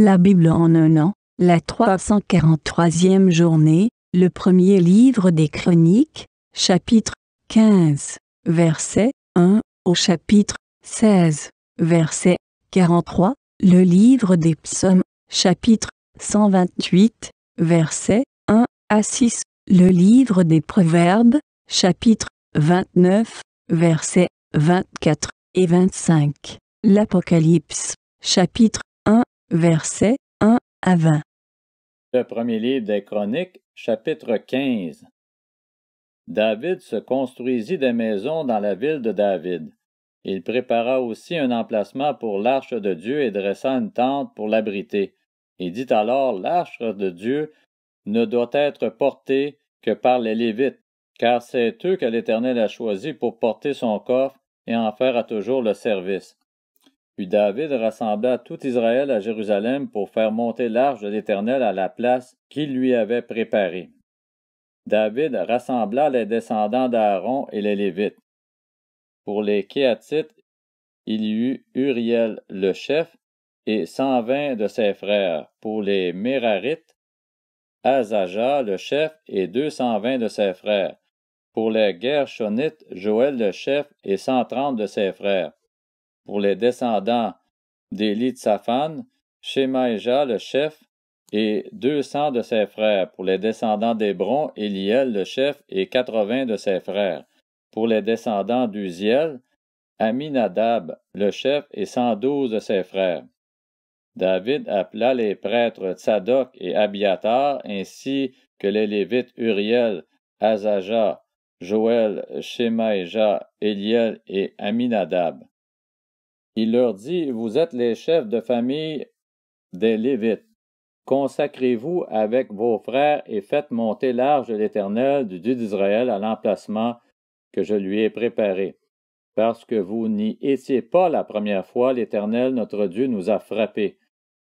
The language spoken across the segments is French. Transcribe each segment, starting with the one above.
La Bible en un an, la 343e journée, le premier livre des Chroniques, chapitre 15, verset 1 au chapitre 16, verset 43, le livre des Psaumes, chapitre 128, verset 1 à 6, le livre des Proverbes, chapitre 29, versets 24 et 25. L'Apocalypse, chapitre 1, versets 1 à 20. Le premier livre des Chroniques, chapitre 15. David se construisit des maisons dans la ville de David. Il prépara aussi un emplacement pour l'arche de Dieu et dressa une tente pour l'abriter. Il dit alors L'arche de Dieu ne doit être portée que par les Lévites, car c'est eux que l'Éternel a choisis pour porter son coffre et en faire à toujours le service. Puis David rassembla tout Israël à Jérusalem pour faire monter l'arche de l'Éternel à la place qu'il lui avait préparée. David rassembla les descendants d'Aaron et les Lévites. Pour les Kéatites, il y eut Uriel le chef et cent vingt de ses frères. Pour les Mérarites, Azaja le chef et deux cent vingt de ses frères. Pour les Gershonites, Joël le chef et cent trente de ses frères. Pour les descendants d'Élitsaphan, Shemaïja le chef et deux cents de ses frères. Pour les descendants d'Hébron, Eliel le chef et quatre-vingts de ses frères. Pour les descendants d'Uziel, Aminadab le chef et cent douze de ses frères. David appela les prêtres Tsadok et Abiatar, ainsi que les Lévites Uriel, Azaja, Joël, Shemaïja, Eliel et Aminadab. Il leur dit, Vous êtes les chefs de famille des Lévites. Consacrez-vous avec vos frères et faites monter l'arche de l'Éternel du Dieu d'Israël à l'emplacement que je lui ai préparé. Parce que vous n'y étiez pas la première fois, l'Éternel notre Dieu nous a frappés.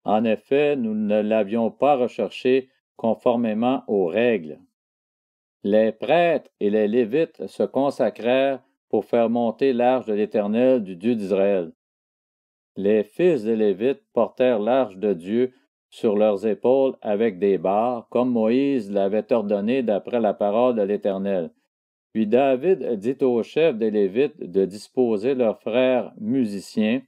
En effet, nous ne l'avions pas recherché conformément aux règles. Les prêtres et les Lévites se consacrèrent pour faire monter l'arche de l'Éternel du Dieu d'Israël. Les fils des Lévites portèrent l'arche de Dieu sur leurs épaules avec des barres, comme Moïse l'avait ordonné d'après la parole de l'Éternel. Puis David dit aux chefs des Lévites de disposer leurs frères musiciens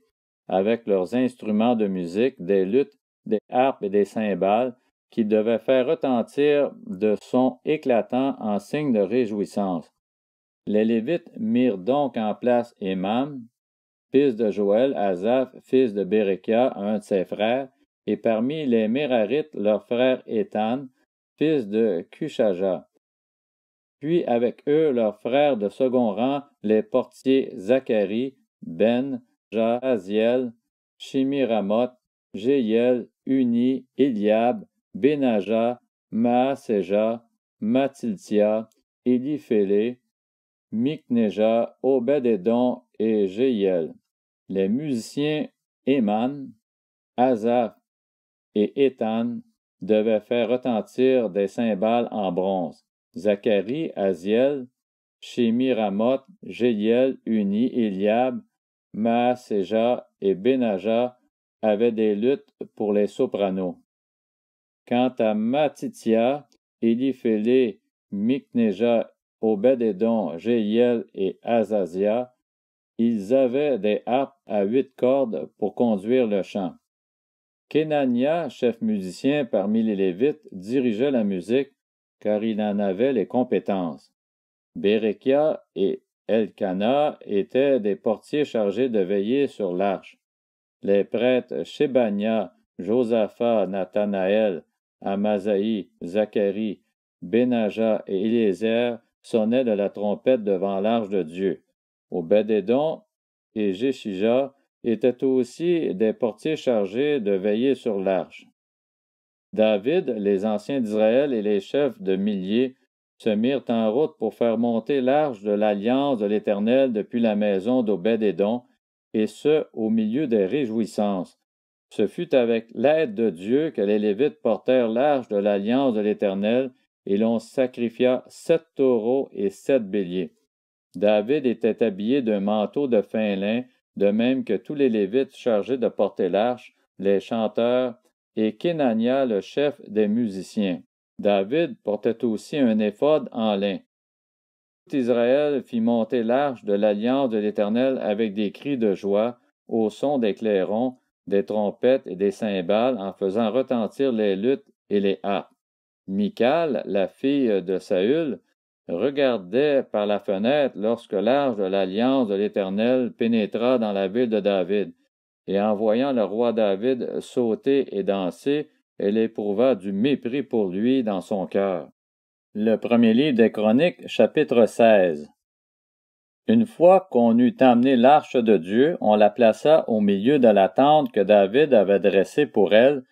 avec leurs instruments de musique, des luttes, des harpes et des cymbales, qui devaient faire retentir de sons éclatants en signe de réjouissance. Les Lévites mirent donc en place Émam, fils de Joël, Azaph, fils de Bérekia, un de ses frères, et parmi les Mérarites, leur frère Étan, fils de Cushaja. Puis avec eux, leurs frères de second rang, les portiers Zacharie, Ben, Jaziel, Shimiramoth, Jéiel, Uni, Eliab, Benaja, Maaseja, Matiltia, Eliphélé, Mikneja, Obed-Edom et Jéiel. Les musiciens Éman, Azaph et Étan devaient faire retentir des cymbales en bronze. Zacharie, Aziel, Shemiramoth, Jéiel, Uni, Eliab, Maaseja et Benaja avaient des luttes pour les sopranos. Quant à Matitia, Eliphélé, Mikneja, Obed-Edom, Jéiel et Azazia, ils avaient des harpes à huit cordes pour conduire le chant. Kenania, chef musicien parmi les Lévites, dirigeait la musique car il en avait les compétences. Berekia et Elkana étaient des portiers chargés de veiller sur l'arche. Les prêtres Shebania, Josaphat, Nathanaël, Amazaï, Zacharie, Benaja et Eliezer sonnaient de la trompette devant l'arche de Dieu. Obed-Edom et Jéshija étaient aussi des portiers chargés de veiller sur l'arche. David, les anciens d'Israël et les chefs de milliers se mirent en route pour faire monter l'arche de l'alliance de l'Éternel depuis la maison d'Obed-Édom, et ce, au milieu des réjouissances, ce fut avec l'aide de Dieu que les Lévites portèrent l'arche de l'alliance de l'Éternel, et l'on sacrifia sept taureaux et sept béliers. David était habillé d'un manteau de fin lin, de même que tous les Lévites chargés de porter l'arche, les chanteurs, et Kenania le chef des musiciens. David portait aussi un éphod en lin. Tout Israël fit monter l'arche de l'alliance de l'Éternel avec des cris de joie, au son des clairons, des trompettes et des cymbales, en faisant retentir les luttes et les harpes. Michal, la fille de Saül, regardait par la fenêtre lorsque l'arche de l'alliance de l'Éternel pénétra dans la ville de David, et en voyant le roi David sauter et danser, elle éprouva du mépris pour lui dans son cœur. Le premier livre des Chroniques, chapitre 16. Une fois qu'on eut amené l'arche de Dieu, on la plaça au milieu de la tente que David avait dressée pour elle,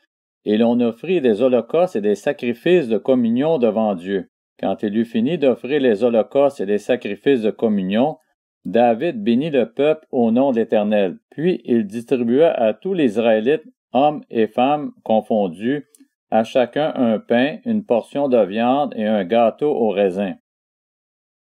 et l'on offrit des holocaustes et des sacrifices de communion devant Dieu. Quand il eut fini d'offrir les holocaustes et les sacrifices de communion, David bénit le peuple au nom de l'Éternel. Puis il distribua à tous les Israélites, hommes et femmes confondus, à chacun un pain, une portion de viande et un gâteau au raisin.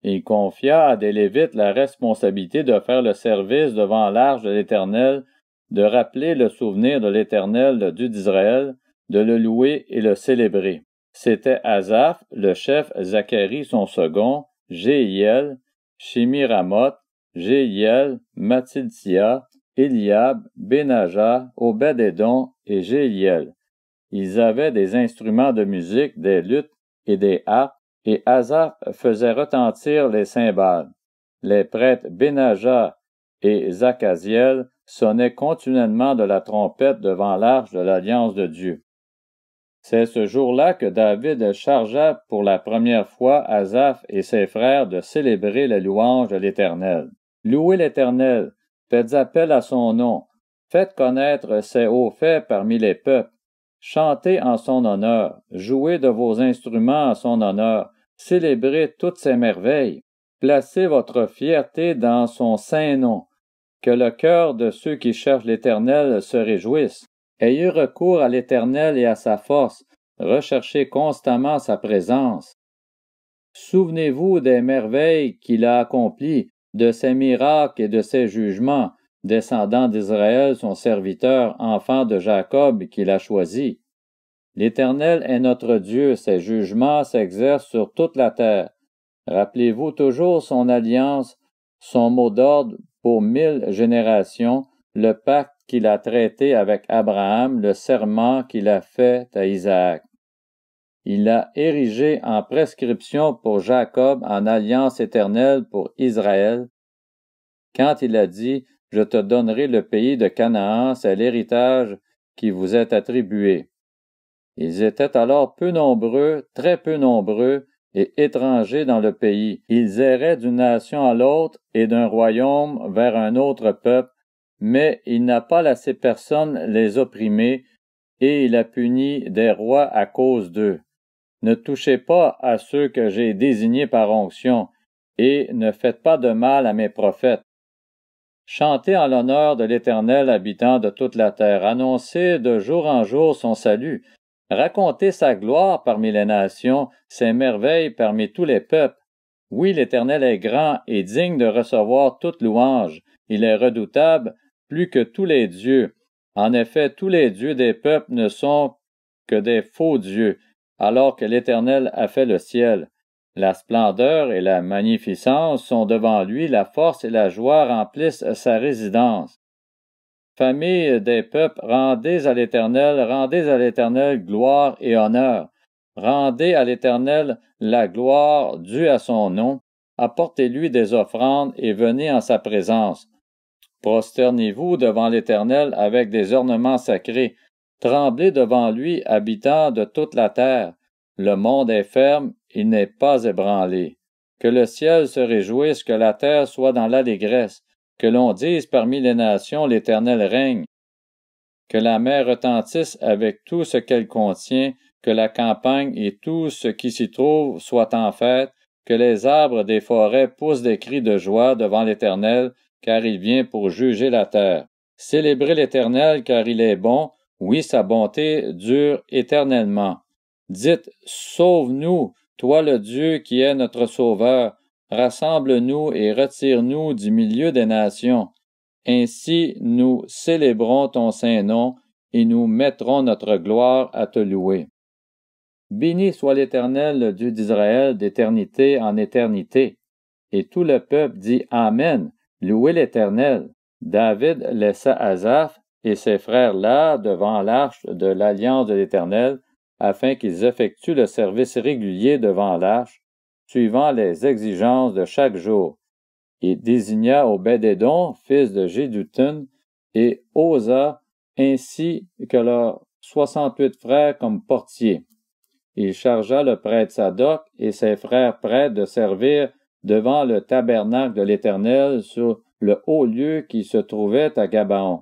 Il confia à des Lévites la responsabilité de faire le service devant l'arche de l'Éternel, de rappeler le souvenir de l'Éternel, le Dieu d'Israël, de le louer et le célébrer. C'étaient Azaph, le chef, Zacharie son second, Jéhiel, Shimiramoth, Jéhiel, Mathiltia, Eliab, Benaja, Obed-Edom et Jéhiel. Ils avaient des instruments de musique, des luttes et des harpes, et Azaph faisait retentir les cymbales. Les prêtres Benaja et Zachaziel sonnaient continuellement de la trompette devant l'arche de l'alliance de Dieu. C'est ce jour-là que David chargea pour la première fois Azaph et ses frères de célébrer la louange de l'Éternel. Louez l'Éternel, faites appel à son nom, faites connaître ses hauts faits parmi les peuples, chantez en son honneur, jouez de vos instruments en son honneur, célébrez toutes ses merveilles, placez votre fierté dans son saint nom, que le cœur de ceux qui cherchent l'Éternel se réjouisse. Ayez recours à l'Éternel et à sa force, recherchez constamment sa présence. Souvenez-vous des merveilles qu'il a accomplies, de ses miracles et de ses jugements, descendant d'Israël, son serviteur, enfant de Jacob qu'il a choisi. L'Éternel est notre Dieu, ses jugements s'exercent sur toute la terre. Rappelez-vous toujours son alliance, son mot d'ordre pour mille générations, le pacte qu'il a traité avec Abraham, le serment qu'il a fait à Isaac. Il l'a érigé en prescription pour Jacob, en alliance éternelle pour Israël, quand il a dit Je te donnerai le pays de Canaan, c'est l'héritage qui vous est attribué. Ils étaient alors peu nombreux, très peu nombreux, et étrangers dans le pays. Ils erraient d'une nation à l'autre et d'un royaume vers un autre peuple, mais il n'a pas laissé personne les opprimer, et il a puni des rois à cause d'eux. Ne touchez pas à ceux que j'ai désignés par onction, et ne faites pas de mal à mes prophètes. Chantez en l'honneur de l'Éternel habitant de toute la terre, annoncez de jour en jour son salut, racontez sa gloire parmi les nations, ses merveilles parmi tous les peuples. Oui, l'Éternel est grand et digne de recevoir toute louange, il est redoutable, plus que tous les dieux. En effet, tous les dieux des peuples ne sont que des faux dieux, alors que l'Éternel a fait le ciel. La splendeur et la magnificence sont devant lui, la force et la joie remplissent sa résidence. Famille des peuples, rendez à l'Éternel, rendez à l'Éternel gloire et honneur. Rendez à l'Éternel la gloire due à son nom. Apportez-lui des offrandes et venez en sa présence. Prosternez-vous devant l'Éternel avec des ornements sacrés. Tremblez devant lui, habitants de toute la terre. Le monde est ferme, il n'est pas ébranlé. Que le ciel se réjouisse, que la terre soit dans l'allégresse, que l'on dise parmi les nations l'Éternel règne. Que la mer retentisse avec tout ce qu'elle contient, que la campagne et tout ce qui s'y trouve soient en fête, que les arbres des forêts poussent des cris de joie devant l'Éternel, car il vient pour juger la terre. Célébrez l'Éternel, car il est bon, oui, sa bonté dure éternellement. Dites, Sauve-nous, toi le Dieu qui est notre Sauveur, rassemble-nous et retire-nous du milieu des nations. Ainsi nous célébrons ton saint nom, et nous mettrons notre gloire à te louer. Béni soit l'Éternel, le Dieu d'Israël, d'éternité en éternité. Et tout le peuple dit Amen, louez l'Éternel. David laissa Azaph et ses frères là devant l'arche de l'alliance de l'Éternel, afin qu'ils effectuent le service régulier devant l'arche, suivant les exigences de chaque jour. Il désigna Obed-Édom, fils de Jédutun, et Osa, ainsi que leurs soixante-huit frères comme portiers. Il chargea le prêtre Sadoc et ses frères prêtres de servir devant le tabernacle de l'Éternel sur le haut lieu qui se trouvait à Gabaon.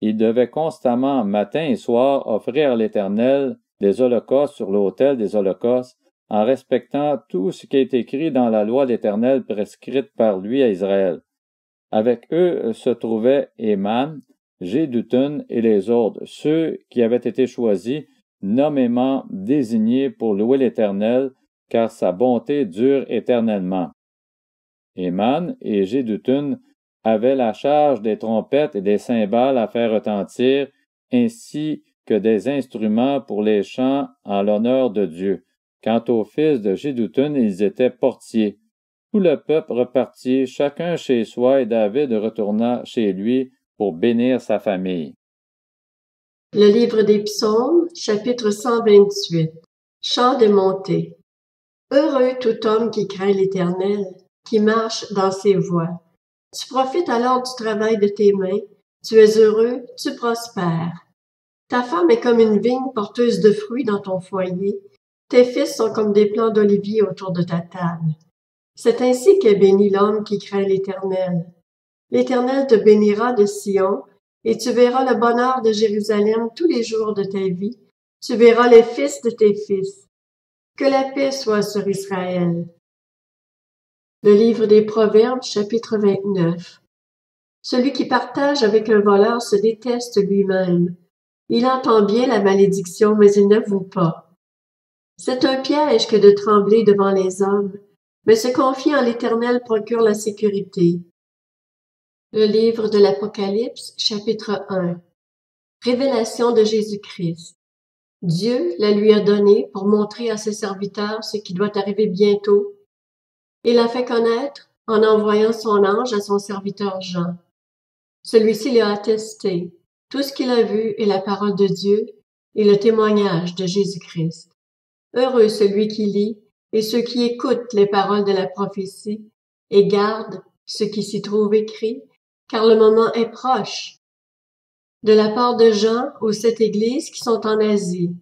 Il devait constamment, matin et soir, offrir à l'Éternel des holocaustes sur l'autel des holocaustes, en respectant tout ce qui est écrit dans la loi d'Éternel prescrite par lui à Israël. Avec eux se trouvaient Éman, Jédutun et les autres, ceux qui avaient été choisis, nommément désignés pour louer l'Éternel, car sa bonté dure éternellement. Éman et Jédutun avaient la charge des trompettes et des cymbales à faire retentir, ainsi que des instruments pour les chants en l'honneur de Dieu. Quant aux fils de Jédutun, ils étaient portiers. Tout le peuple repartit, chacun chez soi, et David retourna chez lui pour bénir sa famille. Le livre des psaumes, chapitre 128. Chant de montée. Heureux tout homme qui craint l'Éternel, qui marche dans ses voies. Tu profites alors du travail de tes mains, tu es heureux, tu prospères. Ta femme est comme une vigne porteuse de fruits dans ton foyer, tes fils sont comme des plants d'olivier autour de ta table. C'est ainsi qu'est béni l'homme qui craint l'Éternel. L'Éternel te bénira de Sion, et tu verras le bonheur de Jérusalem tous les jours de ta vie, tu verras les fils de tes fils. Que la paix soit sur Israël. Le livre des Proverbes, chapitre 29. Celui qui partage avec un voleur se déteste lui-même. Il entend bien la malédiction, mais il n'avoue pas. C'est un piège que de trembler devant les hommes, mais se confier en l'Éternel procure la sécurité. Le livre de l'Apocalypse, chapitre 1. Révélation de Jésus-Christ. Dieu la lui a donnée pour montrer à ses serviteurs ce qui doit arriver bientôt il l'a fait connaître en envoyant son ange à son serviteur Jean. Celui-ci lui a attesté. Tout ce qu'il a vu est la parole de Dieu et le témoignage de Jésus-Christ. Heureux celui qui lit et ceux qui écoutent les paroles de la prophétie et gardent ce qui s'y trouve écrit, car le moment est proche. De la part de Jean aux sept églises qui sont en Asie,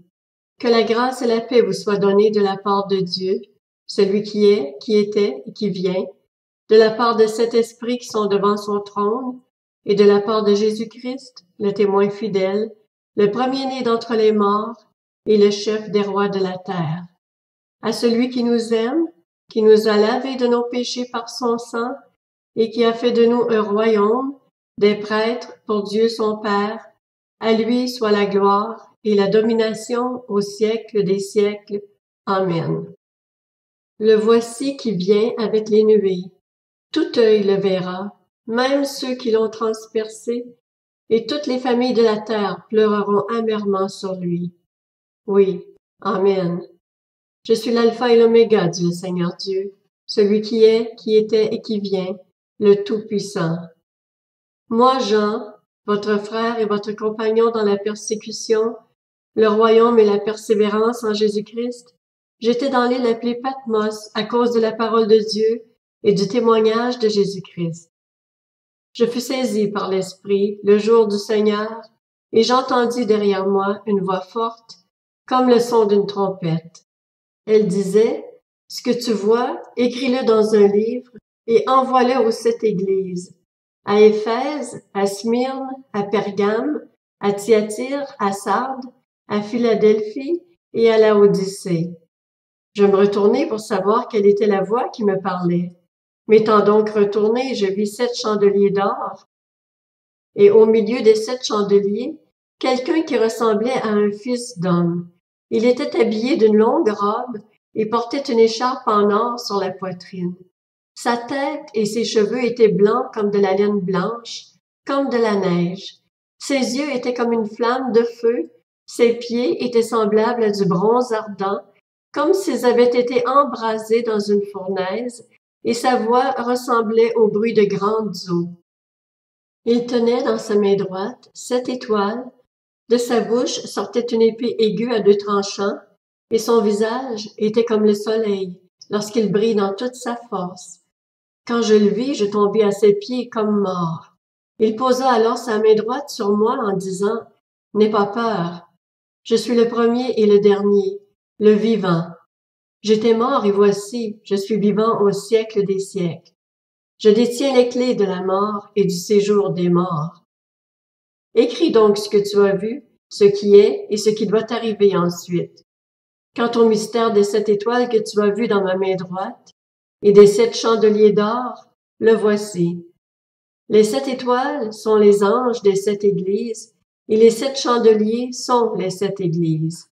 que la grâce et la paix vous soient données de la part de Dieu, celui qui est, qui était et qui vient, de la part de cet esprit qui sont devant son trône, et de la part de Jésus-Christ, le témoin fidèle, le premier-né d'entre les morts, et le chef des rois de la terre. À celui qui nous aime, qui nous a lavés de nos péchés par son sang, et qui a fait de nous un royaume, des prêtres pour Dieu son Père, à lui soit la gloire et la domination au siècle des siècles. Amen. Le voici qui vient avec les nuées. Tout œil le verra, même ceux qui l'ont transpercé, et toutes les familles de la terre pleureront amèrement sur lui. Oui, Amen. Je suis l'alpha et l'oméga, dit le Seigneur Dieu, celui qui est, qui était et qui vient, le Tout-Puissant. Moi, Jean, votre frère et votre compagnon dans la persécution, le royaume et la persévérance en Jésus-Christ, J'étais dans l'île appelée Patmos à cause de la parole de Dieu et du témoignage de Jésus-Christ. Je fus saisi par l'Esprit le jour du Seigneur, et j'entendis derrière moi une voix forte, comme le son d'une trompette. Elle disait, Ce que tu vois, écris-le dans un livre et envoie-le aux sept églises, à Éphèse, à Smyrne, à Pergame, à Thyatire, à Sardes, à Philadelphie et à Laodicée. Je me retournai pour savoir quelle était la voix qui me parlait. M'étant donc retourné, je vis sept chandeliers d'or. Et au milieu des sept chandeliers, quelqu'un qui ressemblait à un fils d'homme. Il était habillé d'une longue robe et portait une écharpe en or sur la poitrine. Sa tête et ses cheveux étaient blancs comme de la laine blanche, comme de la neige, Ses yeux étaient comme une flamme de feu, ses pieds étaient semblables à du bronze ardent, comme s'ils avaient été embrasés dans une fournaise, et sa voix ressemblait au bruit de grandes eaux. Il tenait dans sa main droite sept étoiles, de sa bouche sortait une épée aiguë à deux tranchants, et son visage était comme le soleil lorsqu'il brille dans toute sa force. Quand je le vis, je tombai à ses pieds comme mort. Il posa alors sa main droite sur moi en disant, N'aie pas peur. Je suis le premier et le dernier, le vivant. J'étais mort et voici, je suis vivant au siècle des siècles. Je détiens les clés de la mort et du séjour des morts. Écris donc ce que tu as vu, ce qui est et ce qui doit arriver ensuite. Quant au mystère des sept étoiles que tu as vu dans ma main droite et des sept chandeliers d'or, le voici. Les sept étoiles sont les anges des sept églises et les sept chandeliers sont les sept églises.